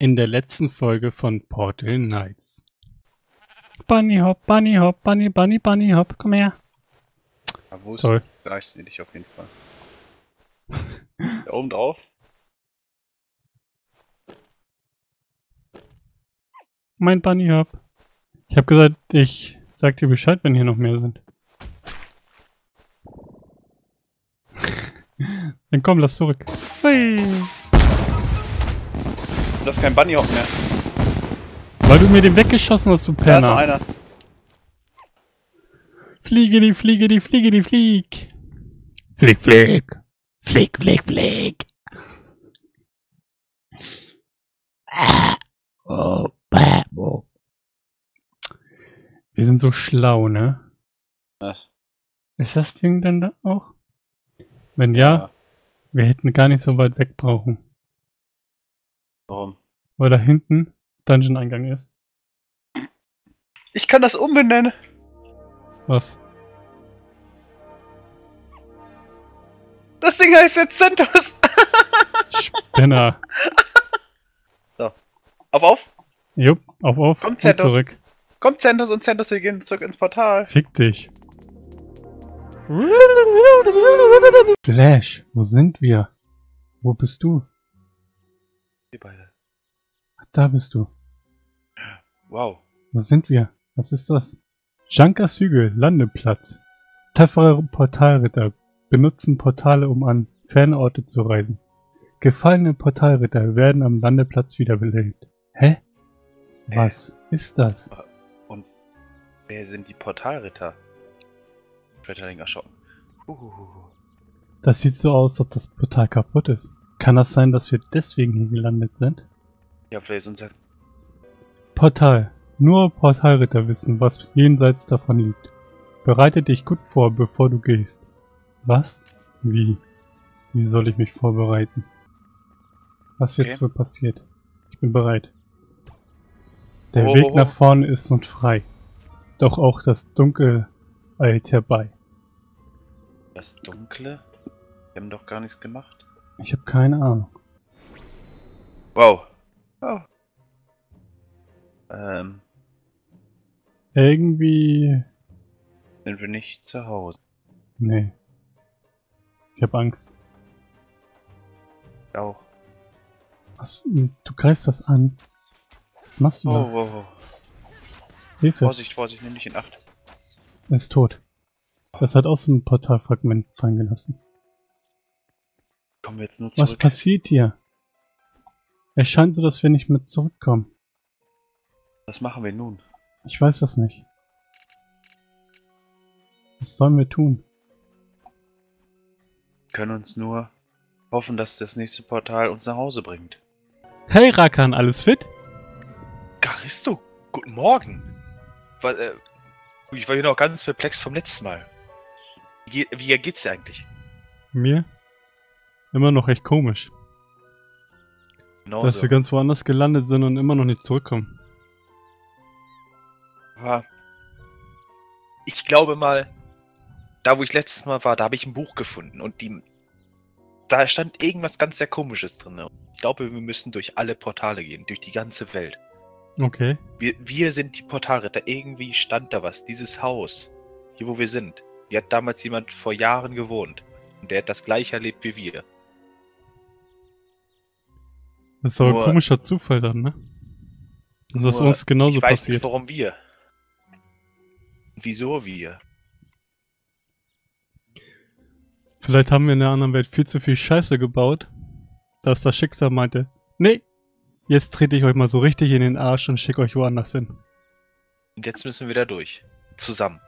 In der letzten Folge von Portal Knights. Bunny Hop, Bunny Hop, Bunny, Bunny, Bunny Hop, komm her. Ja, wo ist Toll. Da ich sehe dich auf jeden Fall. da oben drauf? Mein Bunny Hop. Ich hab gesagt, ich sag dir Bescheid, wenn hier noch mehr sind. Dann komm, lass zurück. Hui. Du hast kein Bunny Hop mehr. Weil du mir den weggeschossen hast, du Da ist noch Penner. einer. Fliege die, fliege die, fliege die, flieg. Flieg, flieg. Flieg, flieg, flieg. Ah. Oh, bäh, oh. Wir sind so schlau, ne? Was? Ist das Ding denn da auch? Wenn ja, wir hätten gar nicht so weit weg brauchen. Warum? Weil da hinten Dungeon-Eingang ist. Ich kann das umbenennen. Was? Das Ding heißt jetzt Centos. Spinner. auf, auf. Jupp, auf, auf Kommt, und Zentos. zurück. Kommt Centos und Centos, wir gehen zurück ins Portal. Fick dich. Flash, wo sind wir? Wo bist du? Wir beide. Ach, Da bist du. Wow. Wo sind wir? Was ist das? Jankas Hügel, Landeplatz. Tapfere Portalritter benutzen Portale, um an ferne Orte zu reisen. Gefallene Portalritter werden am Landeplatz wiederbelebt. Hä? Was ist das? Und wer sind die Portalritter? Schmetterling erschrocken. Uhuhu. Das sieht so aus, als ob das Portal kaputt ist. Kann das sein, dass wir deswegen hier gelandet sind? Ja, vielleicht ist unser Portal. Nur Portalritter wissen, was jenseits davon liegt. Bereite dich gut vor, bevor du gehst. Was? Wie? Wie soll ich mich vorbereiten? Was jetzt Okay. wohl passiert? Ich bin bereit. Der Oh, Weg oh, oh. nach vorne ist und frei. Doch auch das Dunkel eilt herbei. das Dunkle. Wir haben doch gar nichts gemacht. Ich habe keine Ahnung. Wow. Oh. Ähm, Irgendwie... sind wir nicht zu Hause. Nee. Ich habe Angst. Auch. Was? Du greifst das an. Was machst du Oh, da? wow, wow. Hilfe. Vorsicht, Vorsicht, nimm dich in Acht. Er ist tot. Das hat auch so ein Portalfragment fallen gelassen. Kommen wir jetzt nur Was zurück. passiert hier? Es scheint so, dass wir nicht mehr zurückkommen. Was machen wir nun? Ich weiß das nicht. Was sollen wir tun? Wir können uns nur hoffen, dass das nächste Portal uns nach Hause bringt. Hey Rakan, alles fit? Garisto, guten Morgen. Äh, Ich war hier noch ganz perplex vom letzten Mal. Wie, wie geht's dir eigentlich? Mir? Immer noch echt komisch, Genau dass so. wir ganz woanders gelandet sind und immer noch nicht zurückkommen. Aber ich glaube mal, da wo ich letztes Mal war, da habe ich ein Buch gefunden und die, da stand irgendwas ganz sehr Komisches drin. Ich glaube, wir müssen durch alle Portale gehen, durch die ganze Welt. Okay. Wir, wir sind die Portalritter. Irgendwie stand da was. Dieses Haus, hier wo wir sind, hier hat damals jemand vor Jahren gewohnt. Und der hat das gleiche erlebt wie wir. Das ist aber ein Nur- komischer Zufall dann, ne? Dass das uns genauso ich weiß passiert. nicht, warum wir. Wieso wir. Vielleicht haben wir in der anderen Welt viel zu viel Scheiße gebaut, dass das Schicksal meinte, nee, jetzt trete ich euch mal so richtig in den Arsch und schicke euch woanders hin. Und jetzt müssen wir da durch. Zusammen.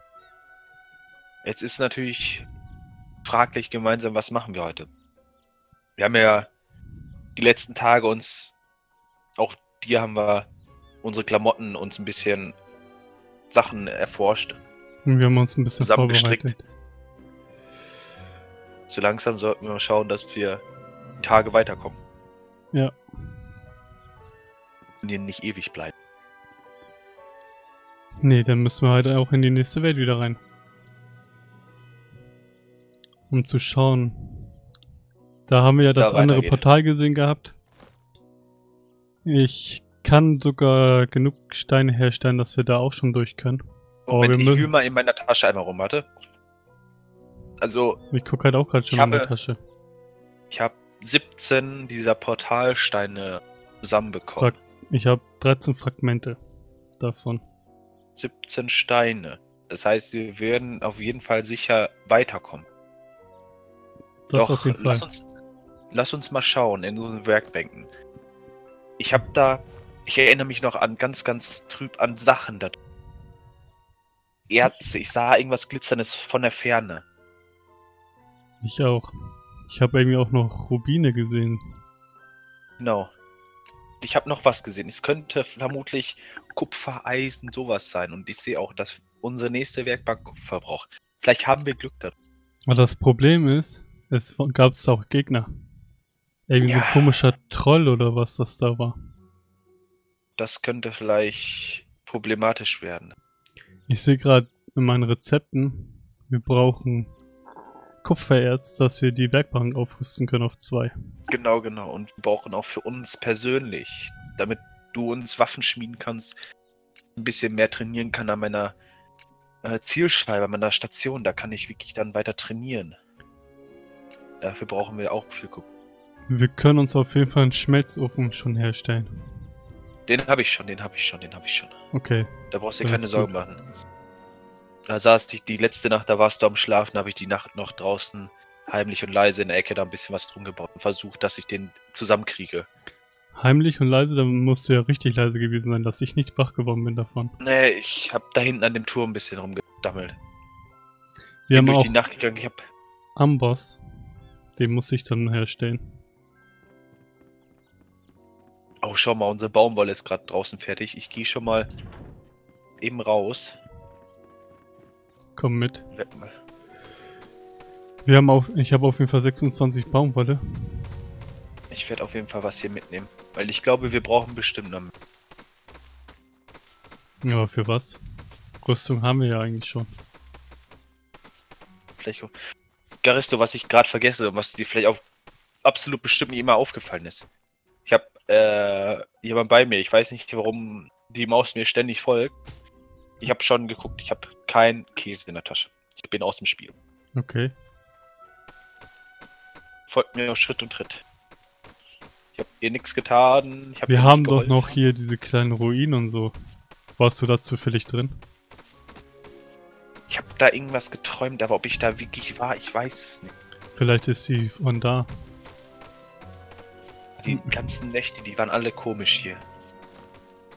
Jetzt ist natürlich fraglich gemeinsam, was machen wir heute? Wir haben ja die letzten Tage uns, auch dir haben wir unsere Klamotten uns ein bisschen Sachen erforscht. Und wir haben uns ein bisschen Zusammengestrickt. So langsam sollten wir mal schauen, dass wir die Tage weiterkommen. Ja. Und hier nicht ewig bleiben. Nee, dann müssen wir halt auch in die nächste Welt wieder rein. Um zu schauen. Da haben wir ja Wie's da das andere. Portal gesehen gehabt. Ich kann sogar genug Steine herstellen, dass wir da auch schon durch können. Oh, Moment, wir ich müssen- wühl mal in meiner Tasche einmal rum, warte. Also, Ich gucke halt auch gerade schon in der habe- Tasche. ich habe 17 dieser Portalsteine zusammenbekommen. Ich habe 13 Fragmente davon. 17 Steine. Das heißt, wir werden auf jeden Fall sicher weiterkommen. Das Doch, auf jeden lass Fall. uns, lass uns mal schauen in unseren Werkbänken. Ich habe da, ich erinnere mich noch an ganz, ganz trüb an Sachen da. Erze, ich sah irgendwas Glitzerndes von der Ferne. Ich auch. Ich habe irgendwie auch noch Rubine gesehen. Genau. Ich habe noch was gesehen. Es könnte vermutlich Kupfer, Eisen, sowas sein. Und ich sehe auch, dass unsere nächste Werkbank Kupfer braucht. Vielleicht haben wir Glück da. Aber das Problem ist, es gab es auch Gegner. Irgendwie so Ja. ein komischer Troll oder was das da war. Das könnte vielleicht problematisch werden. Ich sehe gerade in meinen Rezepten, wir brauchen Kupfererz, dass wir die Werkbank aufrüsten können auf zwei. Genau, genau. Und wir brauchen auch für uns persönlich, damit du uns Waffen schmieden kannst, ein bisschen mehr trainieren kann an meiner äh, Zielscheibe, an meiner Station. Da kann ich wirklich dann weiter trainieren. Dafür brauchen wir auch viel Kupfer. Wir können uns auf jeden Fall einen Schmelzofen schon herstellen. Den habe ich schon, den habe ich schon, den habe ich schon. Okay. Da brauchst du dir keine Sorgen gut. machen. Da saß ich die letzte Nacht, da warst du am Schlafen, habe ich die Nacht noch draußen heimlich und leise in der Ecke da ein bisschen was drum gebaut und versucht, dass ich den zusammenkriege. Heimlich und leise, dann musst du ja richtig leise gewesen sein, dass ich nicht wach geworden bin davon. Nee, ich habe da hinten an dem Turm ein bisschen rumgedammelt. Wir Bin haben durch auch die Nacht gegangen, ich habe Amboss. Den muss ich dann herstellen. Oh, schau mal, unsere Baumwolle ist gerade draußen fertig. Ich gehe schon mal eben raus. Komm mit. Mal. Wir haben auf, ich habe auf jeden Fall 26 Baumwolle. Ich werde auf jeden Fall was hier mitnehmen. Weil ich glaube, wir brauchen bestimmt noch. Aber für was? Rüstung haben wir ja eigentlich schon. Vielleicht auch. Garisto, was ich gerade vergesse und was dir vielleicht auch absolut bestimmt nicht immer aufgefallen ist. Ich habe äh, jemand bei mir. Ich weiß nicht, warum die Maus mir ständig folgt. Ich habe schon geguckt. Ich habe keinen Käse in der Tasche. Ich bin aus dem Spiel. Okay. Folgt mir auf Schritt und Tritt. Ich habe ihr nichts getan. Hab Wir haben doch noch hier diese kleinen Ruinen und so. Warst du da zufällig drin? Ich habe da irgendwas geträumt, aber ob ich da wirklich war, ich weiß es nicht. Vielleicht ist sie von da. Die ganzen Nächte, die waren alle komisch hier.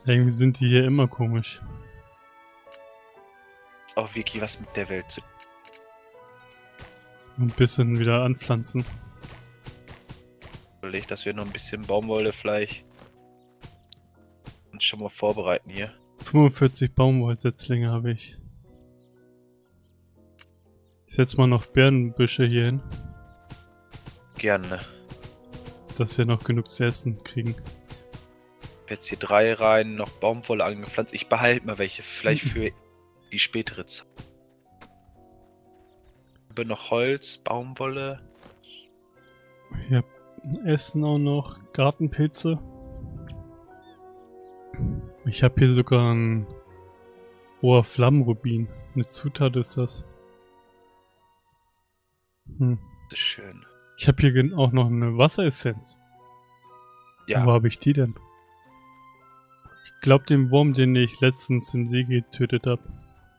Irgendwie sind die hier immer komisch. Ist auch wirklich was mit der Welt zu tun. Ein bisschen wieder anpflanzen. Überlegt, dass wir noch ein bisschen Baumwolle vielleicht uns schon mal vorbereiten hier. 45 Baumwollsetzlinge habe ich. Ich setz mal noch Bärenbüsche hier hin, Gerne. Dass wir noch genug zu essen kriegen. Jetzt hier drei rein, noch Baumwolle angepflanzt. Ich behalte mal welche, vielleicht für die spätere Zeit. Ich habe noch Holz, Baumwolle. Ich hab Essen auch noch, Gartenpilze. Ich habe hier sogar ein hoher Flammenrubin. Eine Zutat ist das. Hm. Das ist schön. Ich habe hier auch noch eine Wasseressenz. Ja, Wo habe ich die denn? Ich glaube, den Wurm, den ich letztens im See getötet habe,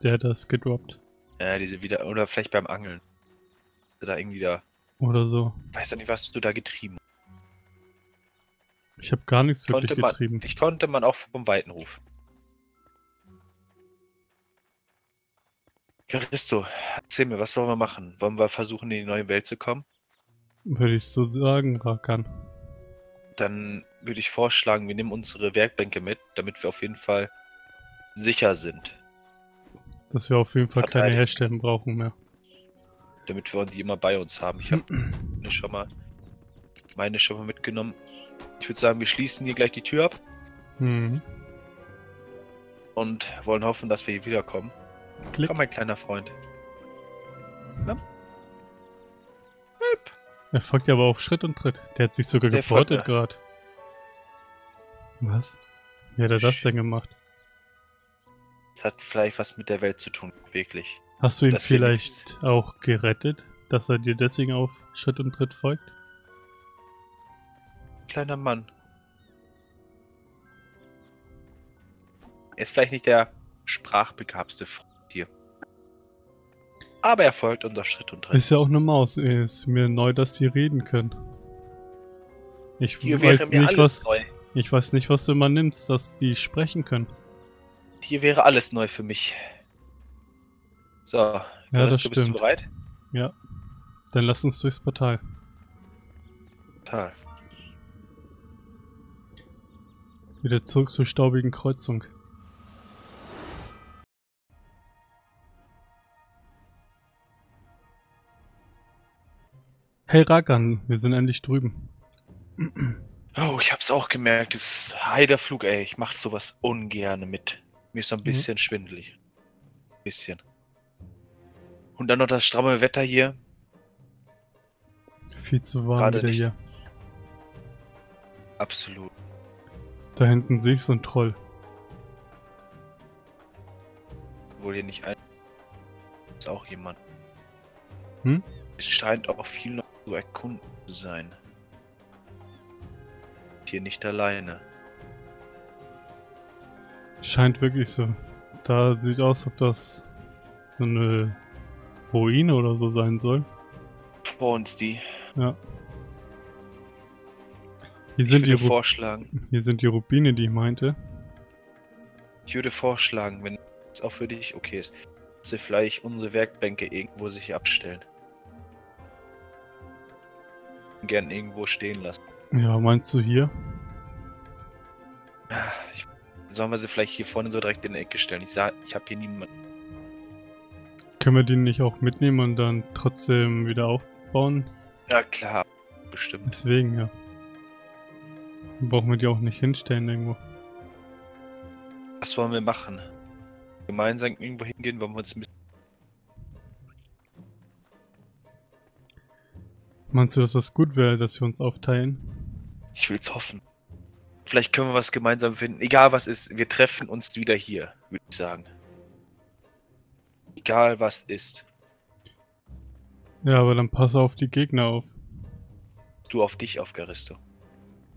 der hat das gedroppt. ja, diese wieder. Oder vielleicht beim Angeln. Oder irgendwie da. Oder so. Weiß doch nicht, was du da getrieben Ich habe gar nichts wirklich Konnte man, getrieben. ich konnte man auch vom Weiten rufen. Christo, erzähl mir, was wollen wir machen? Wollen wir versuchen, in die neue Welt zu kommen? Würde ich so sagen, Rakan. Dann würde ich vorschlagen, wir nehmen unsere Werkbänke mit, damit wir auf jeden Fall sicher sind. Dass wir auf jeden Fall keine Verteidigen. Herstellen brauchen mehr. Damit wir die immer bei uns haben. Ich habe meine schon mal meine schon mal mitgenommen. Ich würde sagen, wir schließen hier gleich die Tür ab Mhm. und wollen hoffen, dass wir hier wiederkommen. Klick. Komm, mein kleiner Freund. Er folgt ja aber auf Schritt und Tritt. Der hat sich sogar Der geportet gerade. Was? Wie hat er das denn gemacht? Das hat vielleicht was mit der Welt zu tun, wirklich. Hast du ihn Das vielleicht auch gerettet, dass er dir deswegen auf Schritt und Tritt folgt? Kleiner Mann. Er ist vielleicht nicht der sprachbegabste Freund. Aber er folgt unser Schritt und Tritt. Ist ja auch eine Maus. Ist mir neu, dass sie reden können. Ich Hier wäre weiß mir nicht, alles was. neu. Ich weiß nicht, was du immer nimmst, dass die sprechen können. Hier wäre alles neu für mich. So, Ja, Chris, das du bist du stimmt. bereit? Dann lass uns durchs Portal. Total. Wieder zurück zur staubigen Kreuzung. Hey Rakan, wir sind endlich drüben. Oh, ich hab's auch gemerkt. Es ist Heiderflug, ey. Ich mach sowas ungern mit. Mir ist so ein Mhm. bisschen schwindelig. Bisschen. Und dann noch das stramme Wetter hier. Viel zu warm Gerade wieder nicht. hier. Absolut. Da hinten sehe ich so ein Troll. Wohl hier nicht ein. Ist auch jemand. Hm? Es scheint auch viel noch zu erkunden zu sein. Hier nicht alleine. Scheint wirklich so. Da sieht aus, ob das so eine Ruine oder so sein soll. Vor uns die. Ja. Hier Ich sind, die vorschlagen. hier sind die Rubine, die ich meinte. Ich würde vorschlagen, wenn es auch für dich okay ist, dass wir vielleicht unsere Werkbänke irgendwo sich abstellen. Gern irgendwo stehen lassen. Ja, meinst du hier? Ich, sollen wir sie vielleicht hier vorne so direkt in die Ecke stellen? Ich sah, ich habe hier niemanden. Können wir die nicht auch mitnehmen und dann trotzdem wieder aufbauen? Ja klar, bestimmt. Deswegen, ja. Dann brauchen wir die auch nicht hinstellen irgendwo. Was wollen wir machen? Gemeinsam irgendwo hingehen, wollen wir uns ein bisschen. Meinst du, dass das gut wäre, dass wir uns aufteilen? Ich will's hoffen. Vielleicht können wir was gemeinsam finden. Egal was ist, wir treffen uns wieder hier, würde ich sagen. Egal was ist. Ja, aber dann pass auf die Gegner auf. Du auf dich auf, Garisto.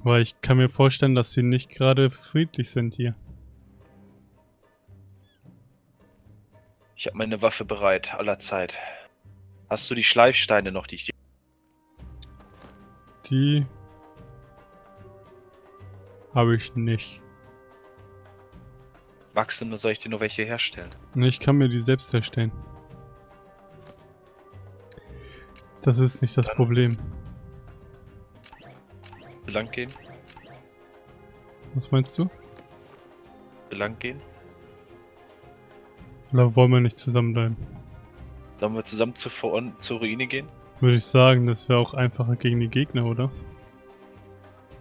Weil ich kann mir vorstellen, dass sie nicht gerade friedlich sind hier. Ich habe meine Waffe bereit, aller Zeit. Hast du die Schleifsteine noch, die ich dir. Die habe ich nicht. Magst du nur, soll ich dir nur welche herstellen? Ne, Ich kann mir die selbst erstellen. Das ist nicht das Dann- Problem. Lang gehen? Was meinst du? Lang gehen? Oder wollen wir nicht zusammenbleiben? Sollen wir zusammen zur, Vor zur Ruine gehen? Würde ich sagen, das wäre auch einfacher gegen die Gegner, oder?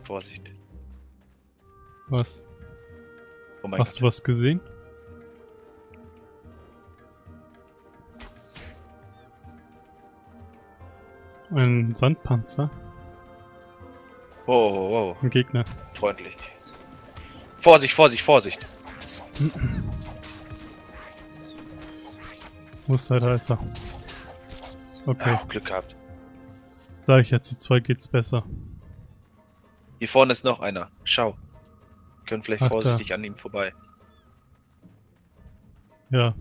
Vorsicht. Was? Oh Hast Gott. du was gesehen? Ein Sandpanzer? Oh, oh, oh, Ein Gegner. freundlich. Vorsicht, Vorsicht, Vorsicht. Wo ist der? Da. Okay, Oh, Glück gehabt. sag ich ja, zu zwei geht's besser. Hier vorne ist noch einer. Schau. Wir können vielleicht Ach, da. vorsichtig an ihm vorbei. Ja,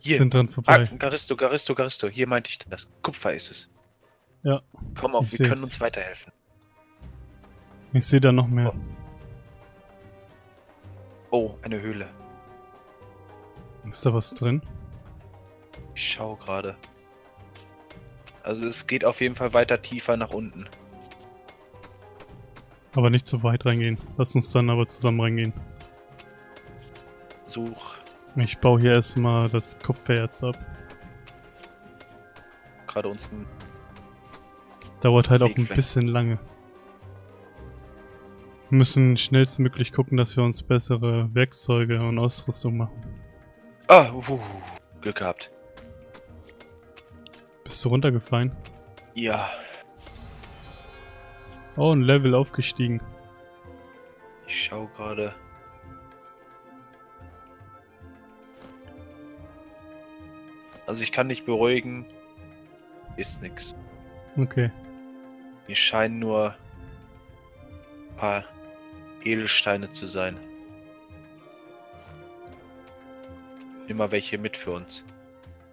Hier. sind dran Ah, vorbei. Garisto, Garisto, Garisto. Hier meinte ich das. Kupfer ist es. Ja. Komm auf, wir seh's. können uns weiterhelfen. Ich sehe da noch mehr. Oh, eine Höhle. Ist da was drin? Ich schau gerade. Also es geht auf jeden Fall weiter tiefer nach unten. Aber nicht zu weit reingehen. Lass uns dann aber zusammen reingehen. Such Ich baue hier erstmal das Kupfererz ab. gerade uns ein Dauert halt auch Weg ein vielleicht. bisschen lange. Wir müssen schnellstmöglich gucken, dass wir uns bessere Werkzeuge und Ausrüstung machen. Ah, uh, Glück gehabt. Bist du runtergefallen? Ja, Oh, ein Level aufgestiegen. Ich schau gerade. Also ich kann dich beruhigen. Ist nix. Okay. Mir scheinen nur ein paar Edelsteine zu sein. Nimm mal welche mit für uns.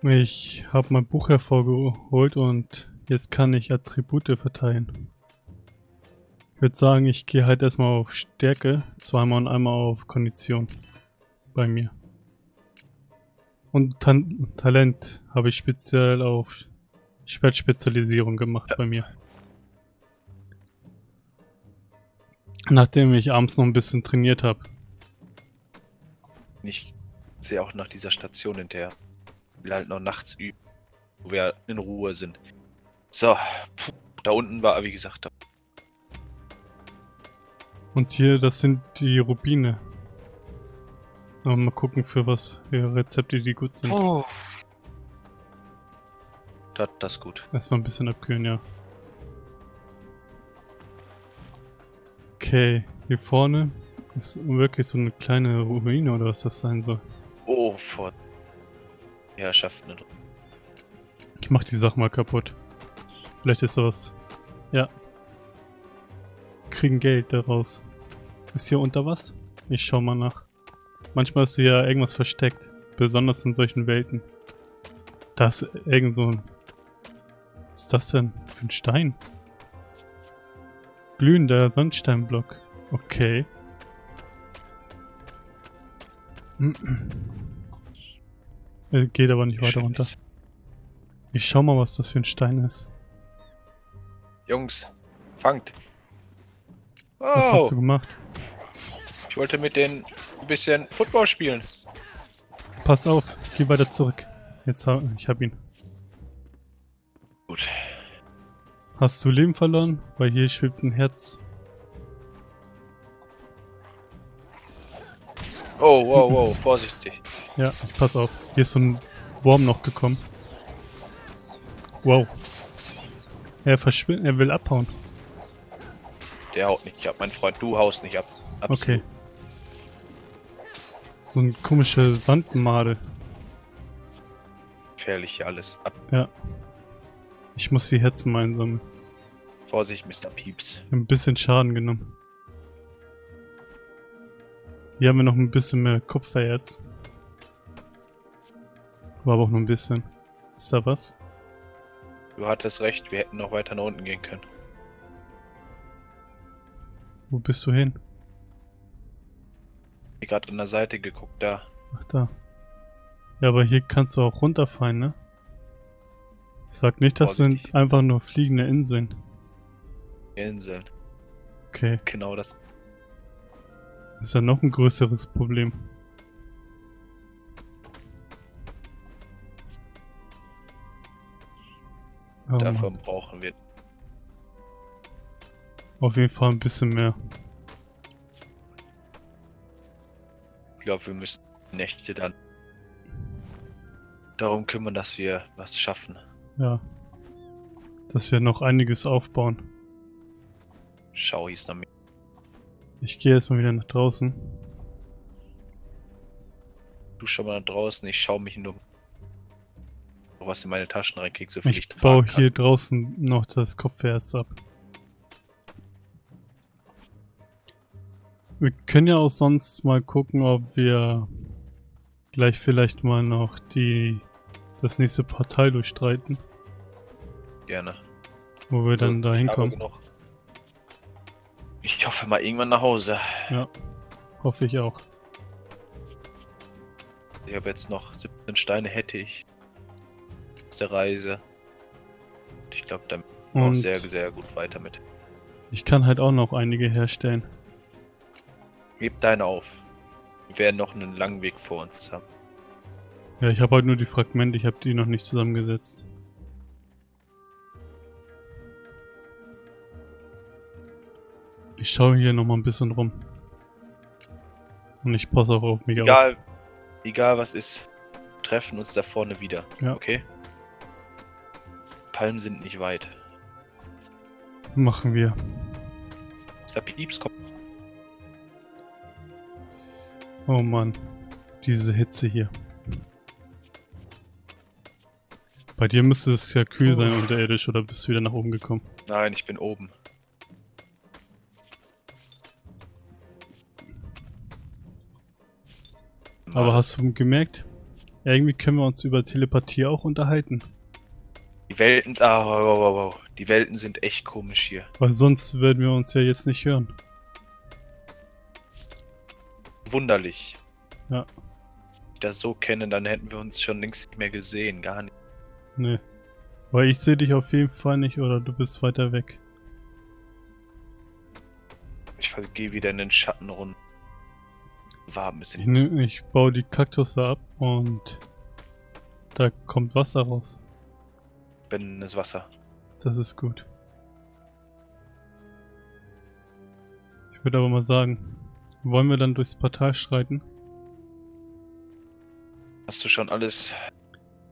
Ich habe mein Buch hervorgeholt und jetzt kann ich Attribute verteilen. Ich würde sagen, ich gehe halt erstmal auf Stärke, zweimal und einmal auf Kondition. Bei mir. Und Tan Talent habe ich speziell auf Schwertspezialisierung gemacht bei mir. Nachdem ich abends noch ein bisschen trainiert habe. Ich sehe auch nach dieser Station hinterher. Wir halt noch nachts üben, wo wir in Ruhe sind. So, puh, da unten war, wie gesagt, da Und hier, das sind die Rubine. Aber mal gucken, für was für Rezepte die gut sind. Oh. Das, das ist gut. Erstmal ein bisschen abkühlen, ja. Okay, hier vorne ist wirklich so eine kleine Ruine oder was das sein soll. Oh, vor Herrschaften. Ich mach die Sache mal kaputt. Vielleicht ist da was. Ja. Kriegen Geld daraus. Ist hier unter was? Ich schau mal nach. Manchmal ist hier irgendwas versteckt. Besonders in solchen Welten. Da ist irgend so ein... Was ist das denn für ein Stein? Glühender Sandsteinblock. Okay. Er geht aber nicht weiter runter. Ich schau mal, was das für ein Stein ist. Jungs, fangt. Was hast Oh, du gemacht? ich wollte mit denen ein bisschen Football spielen. Pass auf, geh weiter zurück. Jetzt hab, ich hab ihn. Gut. Hast du Leben verloren? Weil hier schwebt ein Herz. Oh, wow, wow, vorsichtig. Ja, ich pass auf. Hier ist so ein Wurm noch gekommen. Wow. Er verschwindet, er will abhauen. Der haut nicht ab, mein Freund. Du haust nicht ab. Absolut. Okay. So eine komische Sandmade. Gefährlich hier alles. Ab. Ja. Ich muss die Herzen einsammeln. Vorsicht, Mr. Pieps. Ein bisschen Schaden genommen. Hier haben wir noch ein bisschen mehr Kupfererz. War aber auch nur ein bisschen. Ist da was? Du hattest recht, wir hätten noch weiter nach unten gehen können. Wo bist du hin? Ich gerade an der Seite geguckt, da. Ach da. Ja, aber hier kannst du auch runterfallen, ne? Sag nicht, das sind Vorsichtig. einfach nur fliegende Inseln. Inseln. Okay, Genau das. Das ist ja noch ein größeres Problem. Oh. Davon brauchen wir. Auf jeden Fall ein bisschen mehr. Ich glaube, wir müssen die Nächte dann darum kümmern, dass wir was schaffen. Ja. Dass wir noch einiges aufbauen. Schau, hieß noch mehr. Ich gehe erstmal wieder nach draußen. Du schau mal nach draußen, ich schau mich nur was in meine Taschen reinkrieg, so viel ich, Ich baue hier draußen noch das Kopferz ab. Wir können ja auch sonst mal gucken, ob wir gleich vielleicht mal noch die das nächste Portal durchstreiten, Gerne. wo wir dann So, da hinkommen. Ich hoffe mal irgendwann nach Hause. Ja, hoffe ich auch. Ich habe jetzt noch 17 Steine hätte ich. Aus der Reise. Und ich glaube, dann auch sehr, sehr gut weiter mit. ich kann halt auch noch einige herstellen. Gib deine auf. Wir werden noch einen langen Weg vor uns haben. Ja, ich habe halt nur die Fragmente, ich habe die noch nicht zusammengesetzt. Ich schaue hier noch mal ein bisschen rum. Und ich passe auch auf mich auf. Egal, egal was ist, treffen uns da vorne wieder. Ja. Okay? Palmen sind nicht weit. Machen wir. Mr. Pieps kommt. Oh Mann. Diese Hitze hier. Bei dir müsste es ja kühl sein unterirdisch oder bist du wieder nach oben gekommen? Nein, ich bin oben. Aber hast du gemerkt? Irgendwie können wir uns über Telepathie auch unterhalten. Die Welten, ah, wow, wow, wow, wow. Die Welten sind echt komisch hier. Weil sonst würden wir uns ja jetzt nicht hören. Wunderlich. Ja. Wenn ich das so kenne, dann hätten wir uns schon längst nicht mehr gesehen, gar nicht. Nee. Weil ich sehe dich auf jeden Fall nicht oder du bist weiter weg. Ich gehe wieder in den Schatten runter. War ein Ich, bisschen. nehm, ich baue die Kaktusse ab und da kommt Wasser raus. Bendendes Wasser. Das ist gut. Ich würde aber mal sagen, wollen wir dann durchs Portal streiten? Hast du schon alles?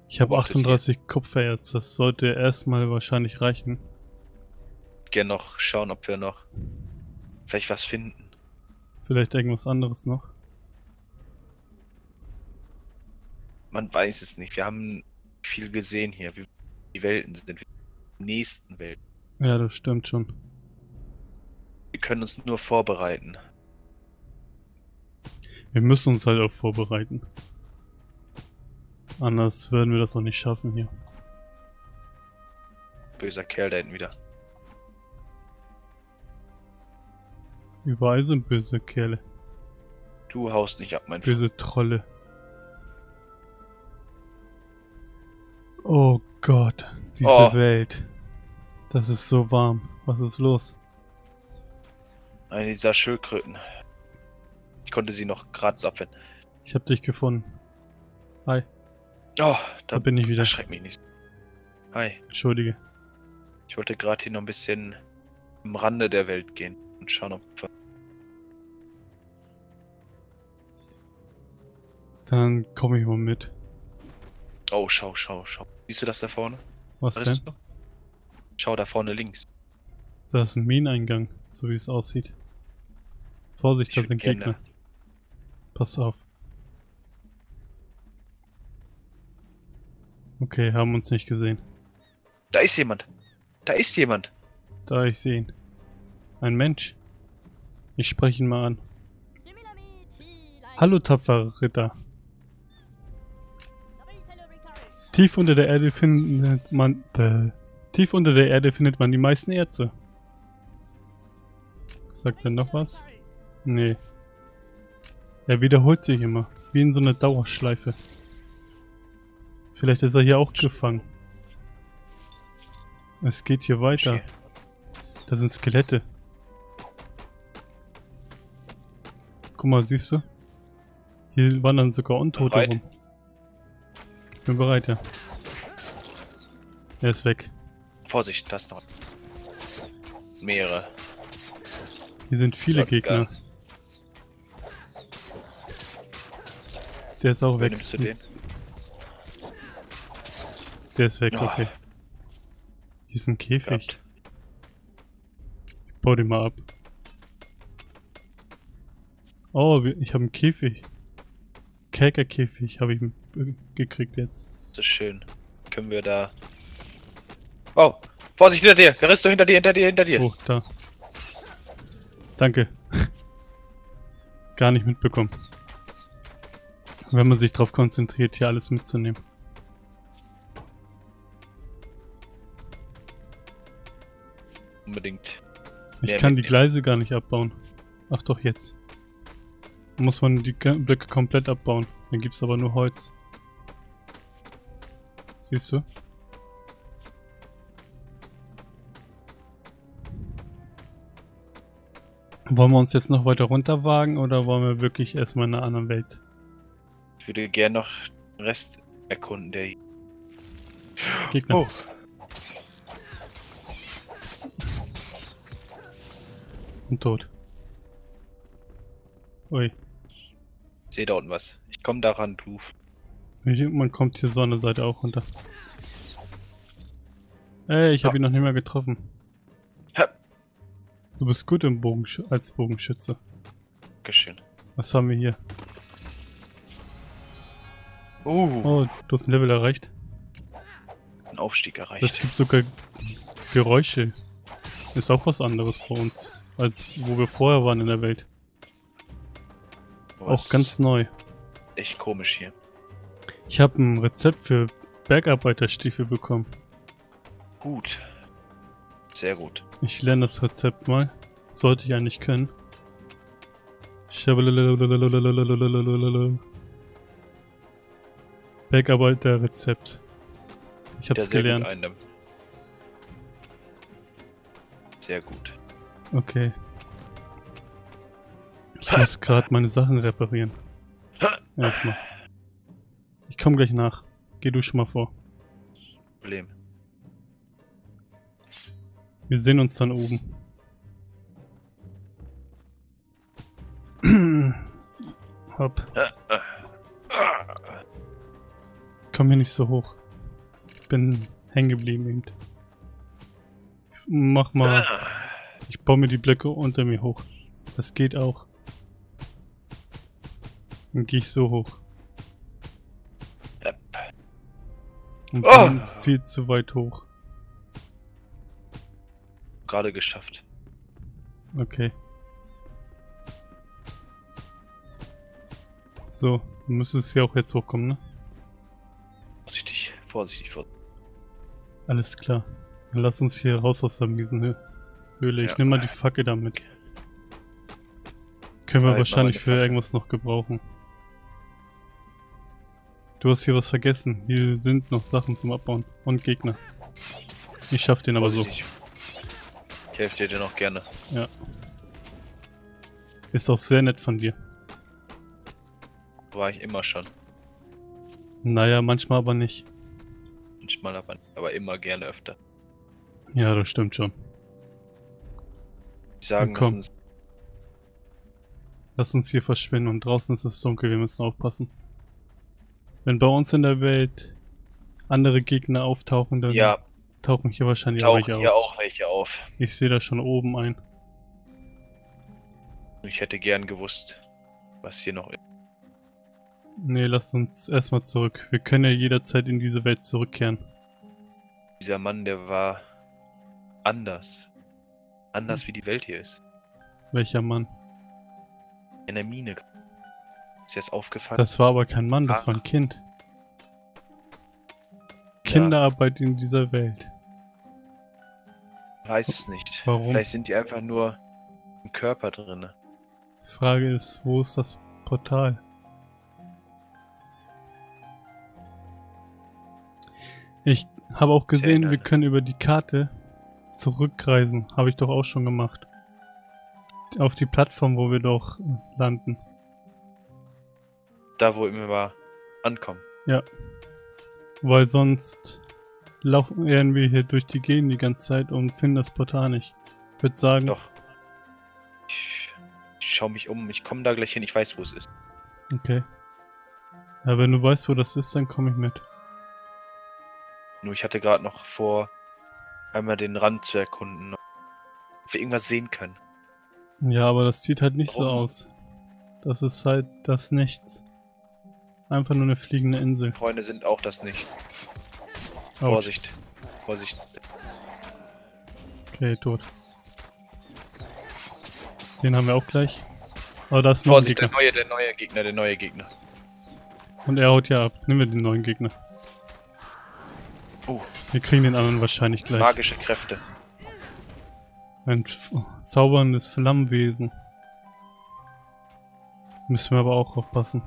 Ich habe Beobachtet 38 Kupfererz, das sollte erstmal wahrscheinlich reichen. Gern noch schauen, ob wir noch vielleicht was finden. Vielleicht irgendwas anderes noch. Man weiß es nicht. Wir haben viel gesehen hier, wie die Welten sind, wie die nächsten Welten. Ja, das stimmt schon. Wir können uns nur vorbereiten. Wir müssen uns halt auch vorbereiten. Anders würden wir das auch nicht schaffen hier. Böser Kerl da hinten wieder. Überall sind böse Kerle, Du haust nicht ab, mein Freund. böse Trolle. Oh Gott, diese Oh. Welt. Das ist so warm. Was ist los? Eine dieser Schildkröten. Ich konnte sie noch gerade abwehren. Ich hab dich gefunden. Hi, Oh, da da bin ich wieder. erschreckt mich nicht. Hi. Entschuldige. Ich wollte gerade hier noch ein bisschen am Rande der Welt gehen und schauen, ob Dann komme ich mal mit. Oh, schau, schau, schau. Siehst du das da vorne? Was Was denn? du? Schau da vorne links. Da ist ein Mineneingang, so wie es aussieht. Vorsicht, Ich da sind gerne- Gegner. Pass auf. Okay, haben uns nicht gesehen. Da ist jemand. Da ist jemand. Da, ich sehe ihn. Ein Mensch. Ich spreche ihn mal an. Hallo, tapferer Ritter. Tief unter der Erde findet man... Äh, tief unter der Erde findet man die meisten Erze. Sagt er noch was? Nee. Er wiederholt sich immer. Wie in so einer Dauerschleife. Vielleicht ist er hier auch gefangen. Es geht hier weiter. Da sind Skelette. Guck mal, siehst du? Hier wandern sogar Untote rum. Ich bin bereit, ja. Er ist weg. Vorsicht, da ist noch mehrere. Hier sind viele Gegner. Der ist auch Wo weg. nimmst du den? Der ist weg, Oh. okay. Hier ist ein Käfig. Ich bau den mal ab. Oh, ich habe einen Käfig. Käkerkäfig habe ich gekriegt jetzt. Das ist schön. Können wir da. Oh! Vorsicht hinter dir! Der Risto hinter dir, hinter dir, hinter dir! Oh, da. Danke. Gar nicht mitbekommen. Wenn man sich darauf konzentriert, hier alles mitzunehmen. Unbedingt. Ich Mehr kann die. Gleise gar nicht abbauen. Ach doch, jetzt. Muss man die Blöcke komplett abbauen. Dann gibt's aber nur Holz. Siehst du? Wollen wir uns jetzt noch weiter runter wagen oder wollen wir wirklich erstmal in einer anderen Welt? Ich würde gerne noch den Rest erkunden, der hier. Gegner. Oh! Und tot. Ui. Ich sehe da unten was. Ich komme daran, du. Hier- Man kommt hier so an der Seite auch runter. Ey, ich habe Ja. ihn noch nicht mehr getroffen. Ja. Du bist gut im Bogensch als Bogenschütze. Dankeschön. Was haben wir hier? Uh, Oh, du hast ein Level erreicht. ein Aufstieg Es erreicht. gibt sogar Geräusche. Ist auch was anderes bei uns, als wo wir vorher waren in der Welt. Was Auch ganz neu. echt komisch hier. Ich habe ein Rezept für Bergarbeiterstiefel bekommen. Gut. Sehr gut. Ich lerne das Rezept mal. Sollte ich eigentlich können. Ich habe Bergarbeiterrezept. Ich habe es gelernt. Gut sehr gut. Okay. Ich muss gerade meine Sachen reparieren. Erstmal. Ich komme gleich nach. Geh du schon mal vor. Problem. Wir sehen uns dann oben. Hopp. Komm hier nicht so hoch. Bin hängen geblieben eben. Mach mal. Ich baue mir die Blöcke unter mir hoch. Das geht auch. Dann gehe ich so hoch. Und Oh! viel zu weit hoch. Gerade geschafft. Okay. So, du müsstest hier auch jetzt hochkommen, ne? Vorsichtig, vorsichtig, vorsichtig. Alles klar. Dann lass uns hier raus aus der miesen Hö- Höhle. Ich Ja. nehme mal die Fackel damit. Können wir mal wahrscheinlich für Fackel. irgendwas noch gebrauchen. Du hast hier was vergessen. Hier sind noch Sachen zum Abbauen. Und Gegner. Ich schaff den aber so. Vorsichtig. Ich helfe dir noch gerne. Ist auch sehr nett von dir. War ich immer schon. Naja, manchmal aber nicht. Manchmal aber, aber immer gerne öfter. Ja, das stimmt schon. Ich sagen Na komm. Lass uns hier verschwinden und draußen ist es dunkel, wir müssen aufpassen. Wenn bei uns in der Welt andere Gegner auftauchen, dann ja, tauchen hier wahrscheinlich auch tauchen welche hier auf. auch welche auf. Ich sehe da schon oben ein. Ich hätte gern gewusst, was hier noch ist. Nee, lass uns erstmal zurück. Wir können ja jederzeit in diese Welt zurückkehren. Dieser Mann, der war anders. Anders wie die Welt hier ist. Welcher Mann? In der Mine. Ist das aufgefallen? Das war aber kein Mann, das Ach. war ein Kind. Kinderarbeit in dieser Welt. weiß es nicht. Warum? Vielleicht sind die einfach nur im Körper drin. Frage ist, wo ist das Portal? Ich habe auch gesehen, wir können über die Karte zurückreisen. Habe ich doch auch schon gemacht. Auf die Plattform, wo wir doch landen. Da, wo immer mal ankommen. Weil sonst laufen wir hier durch die Gegend die ganze Zeit und finden das Portal nicht. Ich würde sagen, Doch. Ich, ich schau mich um. Ich komme da gleich hin. Ich weiß, wo es ist. okay. Ja, wenn du weißt, wo das ist, dann komme ich mit. Nur ich hatte gerade noch vor, einmal den Rand zu erkunden. Ob wir irgendwas sehen können. Ja, aber das sieht halt nicht so Warum? aus. Das ist halt das Nichts. Einfach nur eine fliegende Insel. Freunde sind auch das nicht. Autsch. Vorsicht. Vorsicht. Okay, tot. Den haben wir auch gleich. Aber da ist noch Vorsicht, der neue, der neue Gegner, der neue Gegner. Und er haut ja ab. Nehmen wir den neuen Gegner. Oh, Wir kriegen den anderen wahrscheinlich gleich. magische Kräfte. Ein zauberndes Flammenwesen. Müssen wir aber auch aufpassen.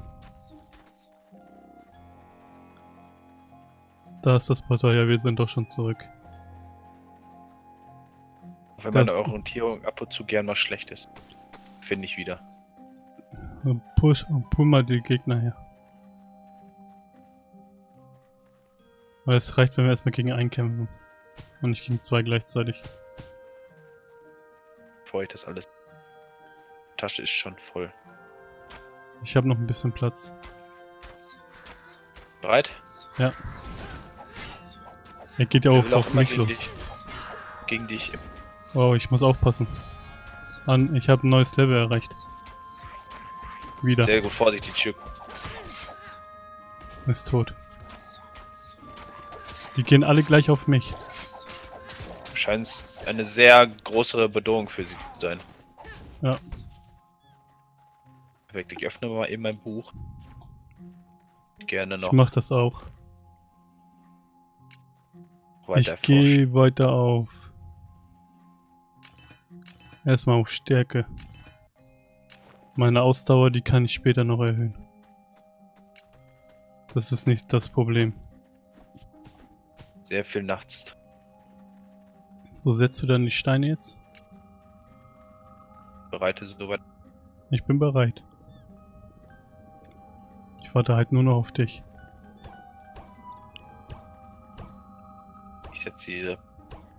Da ist das Portal, ja, wir sind doch schon zurück. Auch wenn meine Das- Orientierung ab und zu gern mal schlecht ist. Finde ich wieder. Push, pull mal die Gegner her. Weil es reicht, wenn wir erstmal gegen einen kämpfen. Und nicht gegen zwei gleichzeitig. Bevor ich das alles. Die Tasche ist schon voll. Ich habe noch ein bisschen Platz. Bereit? Er geht ja Ich auch auf immer mich gegen los. dich. Gegen dich. Oh, ich muss aufpassen. An, ich habe ein neues Level erreicht. Wieder. Sehr gut, vorsichtig, Chip. Ist tot. Die gehen alle gleich auf mich. Scheint eine sehr große Bedrohung für sie zu sein. Ja. Perfekt, ich öffne mal eben mein Buch. Gerne Ich noch mach das auch. Weiter Ich gehe weiter auf. Erstmal auf Stärke. Meine Ausdauer, die kann ich später noch erhöhen. Das ist nicht das Problem. Sehr viel nachts. So setzt du dann die Steine jetzt? Bereite soweit. Ich bin bereit. Ich warte halt nur noch auf dich. Setze diese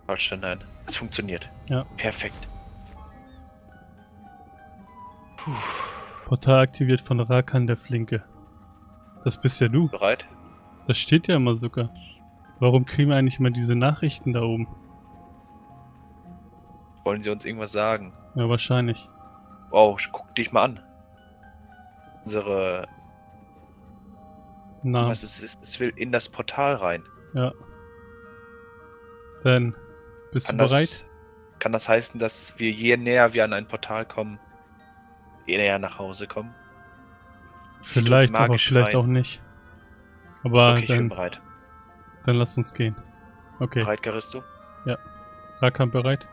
Bausteine ein. Es funktioniert. Ja. Perfekt. Portal aktiviert von Rakan der Flinke. Das bist ja du. Bereit? Das steht ja immer sogar. Warum kriegen wir eigentlich immer diese Nachrichten da oben? Wollen sie uns irgendwas sagen? Ja, wahrscheinlich. Wow, guck dich mal an. Unsere. Na, Was es ist, es will in das Portal rein. ja. Dann, bist Kann du bereit? Das, kann das heißen, dass wir je näher wir an ein Portal kommen, je näher nach Hause kommen? Vielleicht, aber vielleicht rein. auch nicht. Aber okay, ich bin dann, bereit. dann lass uns gehen. Okay, Bereit, Garisto? Rakan bereit?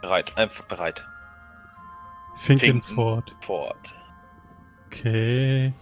Bereit, einfach bereit. Finken Finken. fort. Fort. Okay.